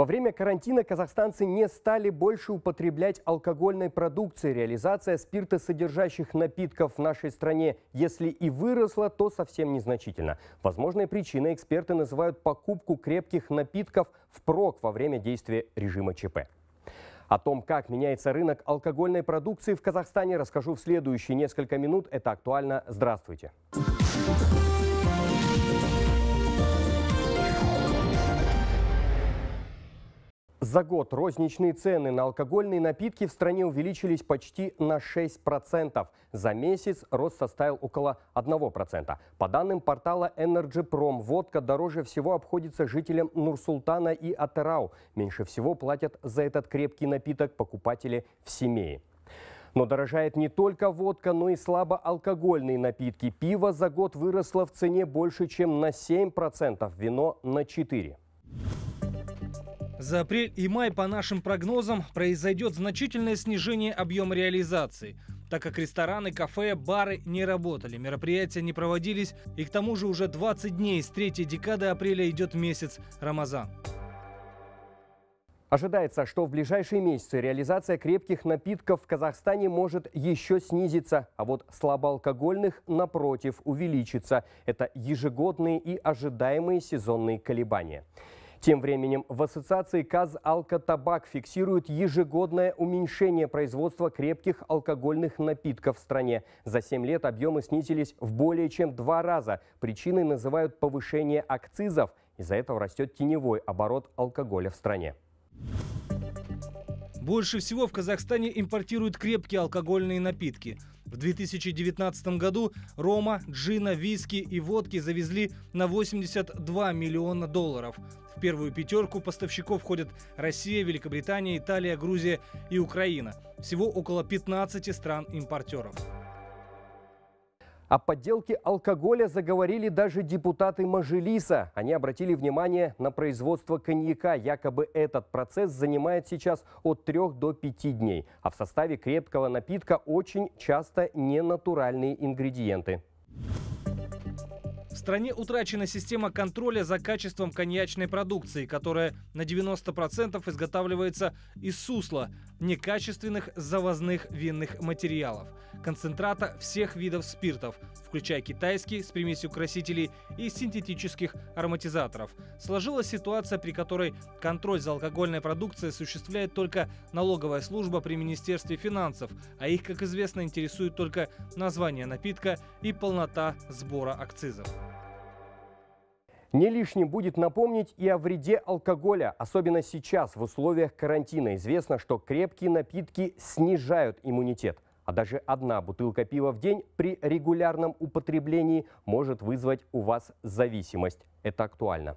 Во время карантина казахстанцы не стали больше употреблять алкогольной продукции. Реализация спиртосодержащих напитков в нашей стране, если и выросла, то совсем незначительно. Возможной причиной эксперты называют покупку крепких напитков впрок во время действия режима ЧП. О том, как меняется рынок алкогольной продукции в Казахстане, расскажу в следующие несколько минут. Это актуально. Здравствуйте. За год розничные цены на алкогольные напитки в стране увеличились почти на 6%. За месяц рост составил около 1%. По данным портала Energy Prom, водка дороже всего обходится жителям Нур-Султана и Атырау. Меньше всего платят за этот крепкий напиток покупатели в Семее. Но дорожает не только водка, но и слабоалкогольные напитки. Пиво за год выросло в цене больше, чем на 7%, вино на 4%. За апрель и май, по нашим прогнозам, произойдет значительное снижение объема реализации, так как рестораны, кафе, бары не работали, мероприятия не проводились, и к тому же уже 20 дней с третьей декады апреля идет месяц Рамазан. Ожидается, что в ближайшие месяцы реализация крепких напитков в Казахстане может еще снизиться, а вот слабоалкогольных, напротив, увеличится. Это ежегодные и ожидаемые сезонные колебания. Тем временем в ассоциации «Казалкотабак» фиксируют ежегодное уменьшение производства крепких алкогольных напитков в стране. За 7 лет объемы снизились в более чем два раза. Причиной называют повышение акцизов. Из-за этого растет теневой оборот алкоголя в стране. Больше всего в Казахстане импортируют крепкие алкогольные напитки. В 2019 году рома, джина, виски и водки завезли на 82 миллиона долларов. В первую пятерку поставщиков входят Россия, Великобритания, Италия, Грузия и Украина. Всего около 15 стран-импортеров. О подделке алкоголя заговорили даже депутаты Мажилиса. Они обратили внимание на производство коньяка. Якобы этот процесс занимает сейчас от 3 до 5 дней. А в составе крепкого напитка очень часто ненатуральные ингредиенты. Стране утрачена система контроля за качеством коньячной продукции, которая на 90% изготавливается из сусла, некачественных завозных винных материалов, концентрата всех видов спиртов, включая китайский с примесью красителей и синтетических ароматизаторов. Сложилась ситуация, при которой контроль за алкогольной продукцией осуществляет только налоговая служба при Министерстве финансов, а их, как известно, интересует только название напитка и полнота сбора акцизов. Не лишним будет напомнить и о вреде алкоголя, особенно сейчас, в условиях карантина. Известно, что крепкие напитки снижают иммунитет. А даже одна бутылка пива в день при регулярном употреблении может вызвать у вас зависимость. Это актуально.